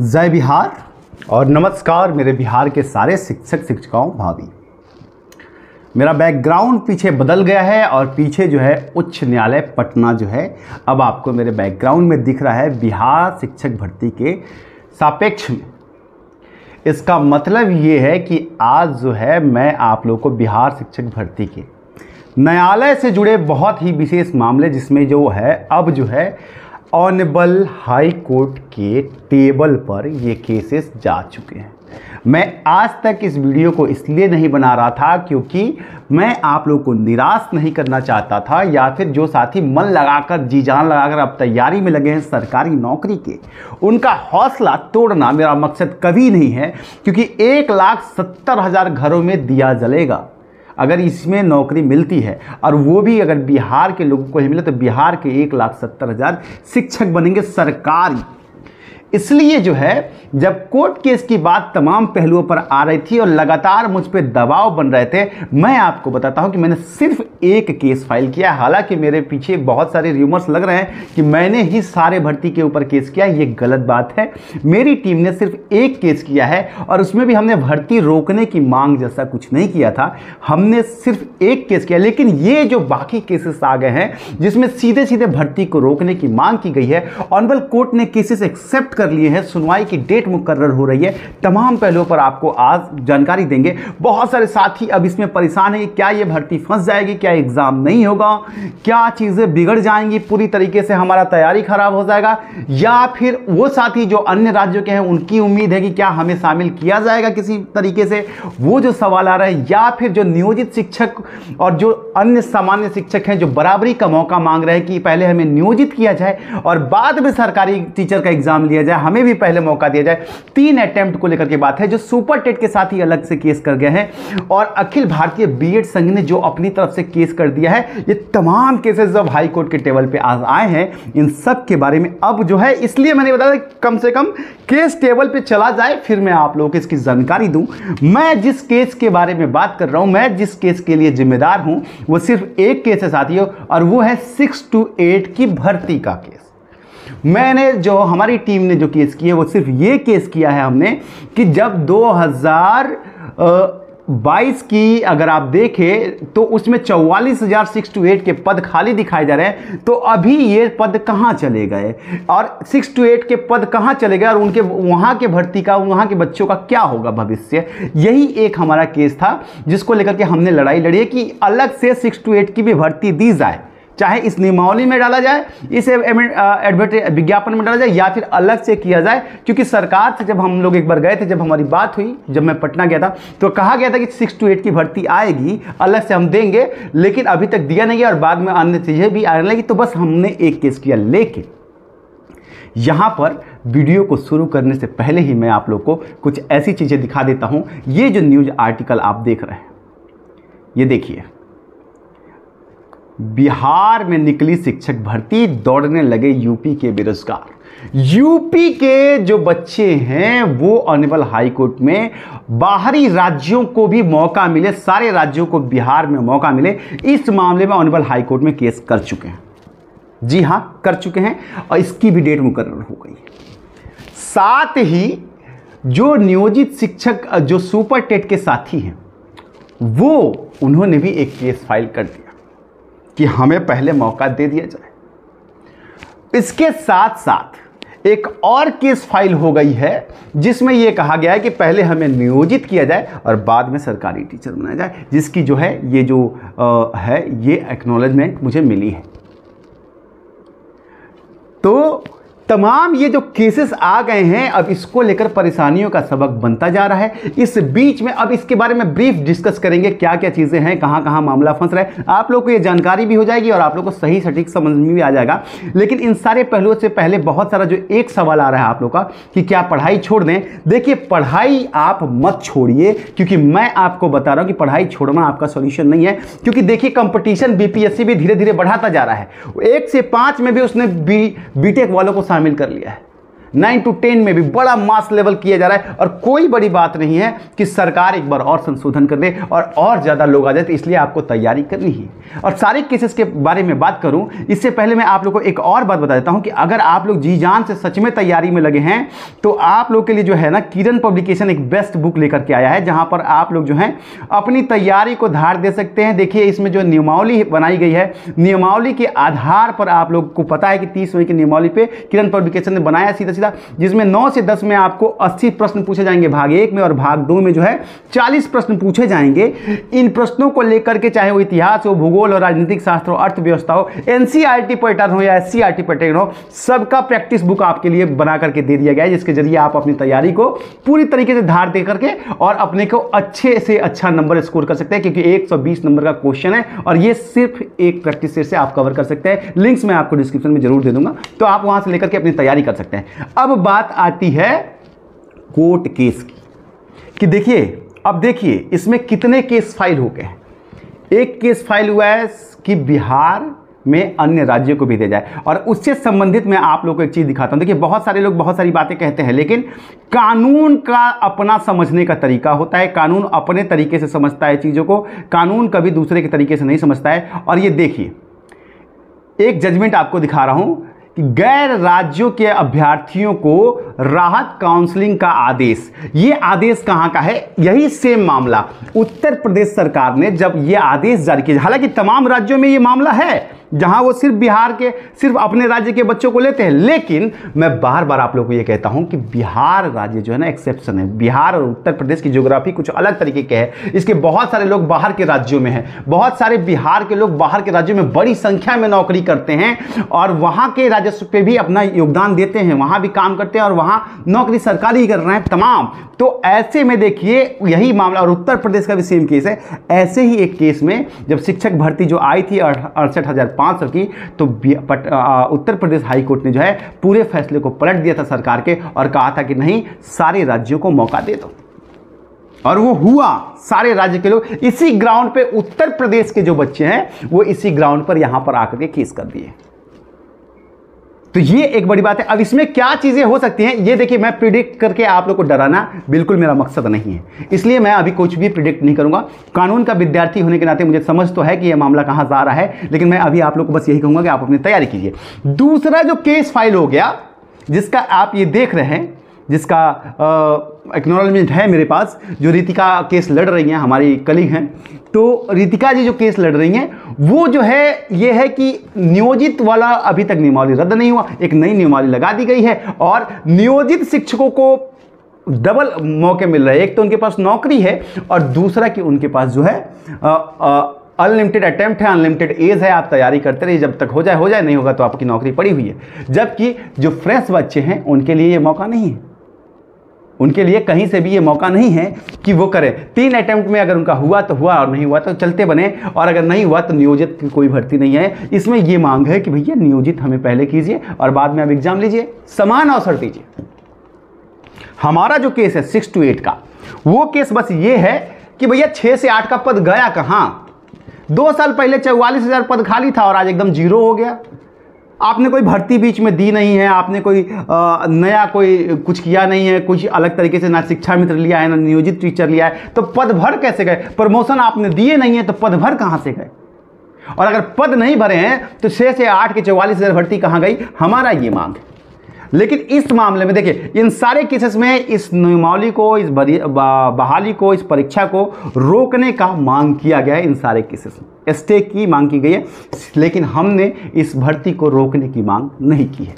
जय बिहार और नमस्कार मेरे बिहार के सारे शिक्षक, शिक्षिकाओं, भाभी। मेरा बैकग्राउंड पीछे बदल गया है और पीछे जो है उच्च न्यायालय पटना जो है, अब आपको मेरे बैकग्राउंड में दिख रहा है बिहार शिक्षक भर्ती के सापेक्ष में। इसका मतलब ये है कि आज जो है मैं आप लोगों को बिहार शिक्षक भर्ती के न्यायालय से जुड़े बहुत ही विशेष मामले जिसमें जो है, अब जो है ऑनरेबल हाई कोर्ट के टेबल पर ये केसेस जा चुके हैं। मैं आज तक इस वीडियो को इसलिए नहीं बना रहा था क्योंकि मैं आप लोगों को निराश नहीं करना चाहता था या फिर जो साथी मन लगाकर, जी जान लगाकर अब तैयारी में लगे हैं सरकारी नौकरी के, उनका हौसला तोड़ना मेरा मकसद कभी नहीं है, क्योंकि एक लाख सत्तर हज़ार घरों में दिया जलेगा। अगर इसमें नौकरी मिलती है और वो भी अगर बिहार के लोगों को ही मिले तो बिहार के एक लाख सत्तर हज़ार शिक्षक बनेंगे सरकारी। इसलिए जो है, जब कोर्ट केस की बात तमाम पहलुओं पर आ रही थी और लगातार मुझ पर दबाव बन रहे थे, मैं आपको बताता हूँ कि मैंने सिर्फ़ एक केस फ़ाइल किया हालाँकि मेरे पीछे बहुत सारे र्यूमर्स लग रहे हैं कि मैंने ही सारे भर्ती के ऊपर केस किया, ये गलत बात है। मेरी टीम ने सिर्फ़ एक केस किया है और उसमें भी हमने भर्ती रोकने की मांग जैसा कुछ नहीं किया था। हमने सिर्फ़ एक केस किया, लेकिन ये जो बाकी केसेस आ गए हैं, जिसमें सीधे सीधे भर्ती को रोकने की मांग की गई है ऑनबल कोर्ट ने केसेस एक्सेप्ट कर लिए हैं, सुनवाई की डेट मुकर्र हो रही है। तमाम पहलुओं पर आपको आज जानकारी देंगे। बहुत सारे साथी अब इसमें परेशान है क्या ये भर्ती फंस जाएगी, क्या एग्ज़ाम नहीं होगा, क्या चीज़ें बिगड़ जाएँगी, पूरी तरीके से हमारा तैयारी खराब हो जाएगा, या फिर वो साथी जो अन्य राज्यों के हैं, उनकी उम्मीद है कि क्या हमें शामिल किया जाएगा किसी तरीके से? वो जो सवाल आ रहा है, या फिर जो नियोजित शिक्षक और जो अन्य सामान्य शिक्षक हैं जो बराबरी का मौका मांग रहे हैं कि पहले हमें नियोजित किया जाए और बाद में सरकारी टीचर का एग्ज़ाम लिया जाए हमें भी पहले मौका दिया जाए। तीन अटेम्प्ट को लेकर के बात है, जो सुपर टेट के साथ ही अलग से केस कर गए हैं। और अखिल भारतीय बीएड संघ ने जो अपनी तरफ़ से केस कर दिया है, ये तमाम केसेस जब हाई कोर्ट के टेबल पे आज आए हैं। इन सब के बारे में अब जो है, इसलिए मैंने बताया कम से कम केस टेबल पे चला जाए, फिर मैं आप लोगों को इसकी जानकारी दूँ। मैं जिस केस के बारे में बात कर रहा हूँ, मैं जिस केस के लिए जिम्मेदार हूँ, वो सिर्फ़ एक केस है साथियों और वो है सिक्स टू एट की भर्ती का केस मैंने जो हमारी टीम ने जो केस किया वो सिर्फ़ ये केस किया है हमने कि जब 2022 की अगर आप देखें तो उसमें चौवालीस हज़ार सिक्स टू एट के पद खाली दिखाए जा रहे हैं तो अभी ये पद कहाँ चले गए? और सिक्स टू एट के पद कहाँ चले गए? और उनके, वहाँ के भर्ती का, वहाँ के बच्चों का क्या होगा भविष्य? यही एक हमारा केस था, जिसको लेकर के हमने लड़ाई लड़ी है कि अलग से सिक्स टू एट की भी भर्ती दी जाए। चाहे इस नियमावली में डाला जाए, इस एडवर्टाइज विज्ञापन में डाला जाए या फिर अलग से किया जाए, क्योंकि सरकार से जब हम लोग एक बार गए थे, जब हमारी बात हुई, जब मैं पटना गया था तो कहा गया था कि सिक्स टू एट की भर्ती आएगी, अलग से हम देंगे, लेकिन अभी तक दिया नहीं गया और बाद में अन्य चीज़ें भी आने लगी तो बस हमने एक केस किया। लेकिन यहाँ पर वीडियो को शुरू करने से पहले ही मैं आप लोग को कुछ ऐसी चीज़ें दिखा देता हूँ। ये जो न्यूज़ आर्टिकल आप देख रहे हैं, ये देखिए। बिहार में निकली शिक्षक भर्ती, दौड़ने लगे यूपी के बेरोजगार। यूपी के जो बच्चे हैं, वो ऑनेबल हाई कोर्ट में बाहरी राज्यों को भी मौका मिले, सारे राज्यों को बिहार में मौका मिले। इस मामले में ऑनेबल हाई कोर्ट में केस कर चुके हैं। जी हाँ, कर चुके हैं और इसकी भी डेट मुकर्र हो गई साथ ही जो नियोजित शिक्षक, जो सुपर टेट के साथी हैं, वो, उन्होंने भी एक केस फ़ाइल कर दिया। कि हमें पहले मौका दे दिया जाए। इसके साथ साथ एक और केस फ़ाइल हो गई है जिसमें यह कहा गया है कि पहले हमें नियोजित किया जाए और बाद में सरकारी टीचर बनाया जाए जिसकी जो है ये जो आ, है ये एक्नॉलेजमेंट मुझे मिली है। तो तमाम ये जो केसेस आ गए हैं, अब इसको लेकर परेशानियों का सबक बनता जा रहा है। इस बीच में अब इसके बारे में ब्रीफ डिस्कस करेंगे क्या क्या चीज़ें हैं कहाँ कहाँ मामला फंस रहा है। आप लोग को ये जानकारी भी हो जाएगी और आप लोग को सही सटीक समझ में भी आ जाएगा। लेकिन इन सारे पहलुओं से पहले बहुत सारा जो एक सवाल आ रहा है आप लोग का, कि क्या पढ़ाई छोड़ दें? देखिए, पढ़ाई आप मत छोड़िए, क्योंकि मैं आपको बता रहा हूँ कि पढ़ाई छोड़ना आपका सोल्यूशन नहीं है। क्योंकि देखिए कंपटीशन बीपीएससी भी धीरे धीरे बढ़ाता जा रहा है। एक से पाँच में भी उसने बी बीटेक वालों को शामिल कर लिया है। नाइन टू टेन में भी बड़ा मास लेवल किया जा रहा है और कोई बड़ी बात नहीं है कि सरकार एक बार और संशोधन कर दे और और ज़्यादा लोग आ जाए तो इसलिए आपको तैयारी करनी है। और सारे केसेस के बारे में बात करूँ, इससे पहले मैं आप लोग को एक और बात बता देता हूँ कि अगर आप लोग जी जान से सच में तैयारी में लगे हैं तो आप लोग के लिए जो है ना, किरण पब्लिकेशन एक बेस्ट बुक लेकर के आया है, जहाँ पर आप लोग जो है, अपनी तैयारी को धार दे सकते हैं। देखिए, इसमें जो नियमावली बनाई गई है, नियमावली के आधार पर आप लोग को पता है कि तीस मई की नियमावली पे किरण पब्लिकेशन ने बनाया सीधा सीधा जिसमें नौ से दस में आपको अस्सी प्रश्न पूछे जाएँगे भाग एक में और भाग दो में जो है चालीस प्रश्न पूछे जाएँगे। इन प्रश्नों को लेकर के चाहे वो इतिहास हो, भूगोल हो, राजनीतिक शास्त्र हो, अर्थव्यवस्था हो एनसीईआरटी पैटर्न हो या एस पैटर्न हो, सबका प्रैक्टिस बुक आपके लिए बना करके दे दिया गया है, जिसके ज़रिए आप अपनी तैयारी को पूरी तरीके से धार दे करके और अपने को अच्छे से अच्छा नंबर स्कोर कर सकते हैं, क्योंकि 120 नंबर का क्वेश्चन है और ये सिर्फ़ एक प्रैक्टिस से आप कवर कर सकते हैं। लिंक्स मैं आपको डिस्क्रिप्शन में ज़रूर दे दूँगा। तो आप वहाँ से लेकर के अपनी तैयारी कर सकते हैं। अब बात आती है कोर्ट केस की। कि देखिए, अब देखिए, इसमें कितने केस फ़ाइल हो गए हैं। एक केस फ़ाइल हुआ है कि बिहार में अन्य राज्यों को भी दे जाए। और उससे संबंधित मैं आप लोगों को एक चीज़ दिखाता हूँ। देखिए, बहुत सारे लोग बहुत सारी बातें कहते हैं, लेकिन कानून का अपना समझने का तरीका होता है। कानून अपने तरीके से समझता है चीज़ों को, कानून कभी दूसरे के तरीके से नहीं समझता है। और ये देखिए, एक जजमेंट आपको दिखा रहा हूँ। कि गैर राज्यों के अभ्यर्थियों को राहत काउंसलिंग का आदेश। ये आदेश कहाँ का है? यही सेम मामला। उत्तर प्रदेश सरकार ने जब ये आदेश जारी किया, हालाँकि तमाम राज्यों में ये मामला है जहाँ वो सिर्फ़ बिहार के, सिर्फ़ अपने राज्य के बच्चों को लेते हैं। लेकिन मैं बार बार आप लोगों को ये कहता हूँ कि बिहार राज्य जो है ना एक्सेप्शन है। बिहार और उत्तर प्रदेश की ज्योग्राफी कुछ अलग तरीके के है। इसके बहुत सारे लोग बाहर के राज्यों में हैं। बहुत सारे बिहार के लोग बाहर के राज्यों में बड़ी संख्या में नौकरी करते हैं और वहाँ के राजस्व पे भी अपना योगदान देते हैं। वहाँ भी काम करते हैं और वहाँ नौकरी सरकारी कर रहे हैं तमाम। तो ऐसे में देखिए यही मामला और उत्तर प्रदेश का भी सेम केस है। ऐसे ही एक केस में जब शिक्षक भर्ती जो आई थी अड़सठ हज़ार पाँच सौ की तो पट, आ, उत्तर प्रदेश हाई कोर्ट ने जो है पूरे फैसले को पलट दिया था सरकार के और कहा था कि नहीं सारे राज्यों को मौका दे दो। और वो हुआ सारे राज्य के लोग इसी ग्राउंड पे उत्तर प्रदेश के जो बच्चे हैं वो इसी ग्राउंड पर यहाँ पर आकर के केस कर दिए। तो ये एक बड़ी बात है। अब इसमें क्या चीज़ें हो सकती हैं, ये देखिए, मैं प्रिडिक्ट करके आप लोग को डराना बिल्कुल मेरा मकसद नहीं है। इसलिए मैं अभी कुछ भी प्रिडिक्ट नहीं करूँगा। कानून का विद्यार्थी होने के नाते मुझे समझ तो है कि यह मामला कहाँ जा रहा है, लेकिन मैं अभी आप लोग को बस यही कहूँगा कि आप अपनी तैयारी कीजिए। दूसरा जो केस फ़ाइल हो गया, जिसका आप ये देख रहे हैं जिसका एक्नोलॉजमेंट है मेरे पास, जो रितिका केस लड़ रही हैं, हमारी कलीग हैं। तो रितिका जी जो केस लड़ रही हैं, वो जो है, ये है कि नियोजित वाला अभी तक नियमावली रद्द नहीं हुआ, एक नई नियमावली लगा दी गई है, और नियोजित शिक्षकों को डबल मौके मिल रहे हैं। एक तो उनके पास नौकरी है, और दूसरा कि उनके पास जो है अनलिमिटेड अटैम्प्ट है अनलिमिटेड एज है, आप तैयारी करते रहिए, जब तक हो जाए हो जाए, नहीं होगा तो आपकी नौकरी पड़ी हुई है। जबकि जो फ्रेश बच्चे हैं, उनके लिए ये मौका नहीं है। उनके लिए कहीं से भी ये मौका नहीं है कि वो करें। तीन अटैम्प्ट में अगर उनका हुआ तो हुआ और नहीं हुआ तो चलते बने। और अगर नहीं हुआ तो नियोजित की कोई भर्ती नहीं है। इसमें ये मांग है कि भैया, नियोजित हमें पहले कीजिए और बाद में आप एग्ज़ाम लीजिए। समान अवसर दीजिए। हमारा जो केस है सिक्स टू एट का, वो केस बस ये है कि भैया छः से आठ का पद गया कहाँ? दो साल पहले चौवालीस हज़ार पद खाली था और आज एकदम ज़ीरो हो गया। आपने कोई भर्ती बीच में दी नहीं है आपने कोई आ, नया कोई कुछ किया नहीं है कुछ अलग तरीके से ना शिक्षा मित्र लिया है ना नियोजित टीचर लिया है तो पद भर कैसे गए? प्रमोशन आपने दिए नहीं है तो पद भर कहाँ से गए? और अगर पद नहीं भरे हैं तो छः से आठ के चौवालीस हज़ार भर्ती कहाँ गई? हमारा ये मांग है। लेकिन इस मामले में देखिए, इन सारे केसेस में इस नियमावली को, इस बहाली को, इस परीक्षा को रोकने का मांग किया गया है इन सारे केसेस में। स्टे की मांग की गई है, लेकिन हमने इस भर्ती को रोकने की मांग नहीं की है।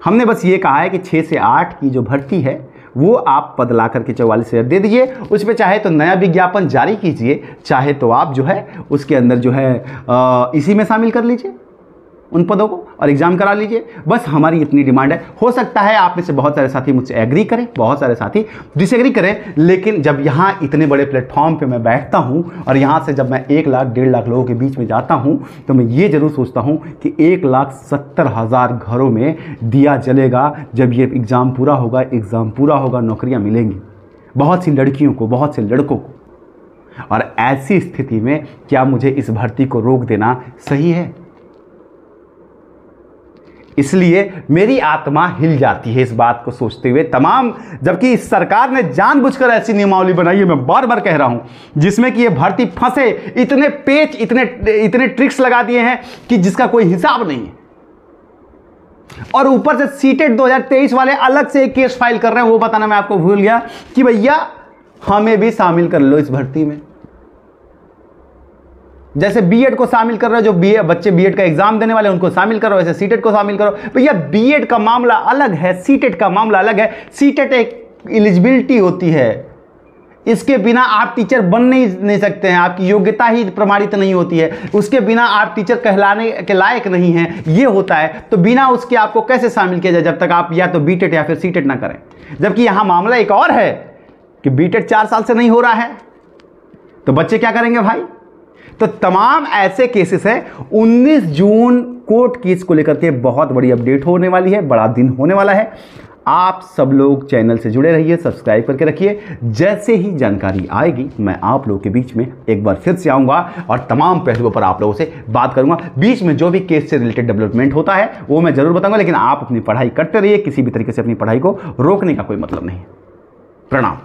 हमने बस ये कहा है कि छः से आठ की जो भर्ती है, वो आप पद ला करके चौवालीस हज़ार दे दीजिए। उस पर चाहे तो नया विज्ञापन जारी कीजिए, चाहे तो आप जो है, उसके अंदर जो है इसी में शामिल कर लीजिए। उन पदों को और एग्ज़ाम करा लीजिए। बस हमारी इतनी डिमांड है। हो सकता है आप में से बहुत सारे साथी मुझसे एग्री करें, बहुत सारे साथी डिसएग्री करें, लेकिन जब यहाँ इतने बड़े प्लेटफॉर्म पे मैं बैठता हूँ और यहाँ से जब मैं एक लाख, डेढ़ लाख लोगों के बीच में जाता हूँ तो मैं ये ज़रूर सोचता हूँ कि एक लाख सत्तर हज़ार घरों में दिया जलेगा। जब ये एग्ज़ाम पूरा होगा, एग्ज़ाम पूरा होगा, नौकरियाँ मिलेंगी। बहुत सी लड़कियों को, बहुत से लड़कों को। और ऐसी स्थिति में क्या मुझे इस भर्ती को रोक देना सही है? इसलिए मेरी आत्मा हिल जाती है इस बात को सोचते हुए। तमाम, जबकि इस सरकार ने जानबूझकर ऐसी नियमावली बनाई है, मैं बार बार कह रहा हूँ, जिसमें कि ये भर्ती फंसे, इतने पेच, इतने इतने ट्रिक्स लगा दिए हैं कि जिसका कोई हिसाब नहीं है। और ऊपर से सीटेड 2023 वाले अलग से एक केस फ़ाइल कर रहे हैं, वो बताना मैं आपको भूल गया कि भैया, हमें भी शामिल कर लो इस भर्ती में। जैसे बीएड को शामिल कर रहे हो, जो बीए बच्चे बीएड का एग्ज़ाम देने वाले उनको शामिल करो, वैसे सीटेट को शामिल करो। भैया बीएड का मामला अलग है सीटेट का मामला अलग है। सीटेट एक एलिजिबिलिटी होती है। इसके बिना आप टीचर बन नहीं नहीं सकते हैं। आपकी योग्यता ही प्रमाणित नहीं होती है। उसके बिना आप टीचर कहलाने के लायक नहीं हैं। ये होता है। तो बिना उसके आपको कैसे शामिल किया जाए, जब तक आप या तो बीटेट या फिर सीटेट ना करें? जबकि यहाँ मामला एक और है कि बीटेट चार साल से नहीं हो रहा है। तो बच्चे क्या करेंगे भाई? तो तमाम ऐसे केसेस हैं। 19 जून कोर्ट केस को लेकर के बहुत बड़ी अपडेट होने वाली है, बड़ा दिन होने वाला है। आप सब लोग चैनल से जुड़े रहिए सब्सक्राइब करके रखिए। जैसे ही जानकारी आएगी, मैं आप लोगों के बीच में एक बार फिर से आऊँगा और तमाम पहलुओं पर आप लोगों से बात करूँगा। बीच में जो भी केस से रिलेटेड डेवलपमेंट होता है, वो मैं ज़रूर बताऊँगा, लेकिन आप अपनी पढ़ाई करते रहिए, किसी भी तरीके से अपनी पढ़ाई को रोकने का कोई मतलब नहीं प्रणाम।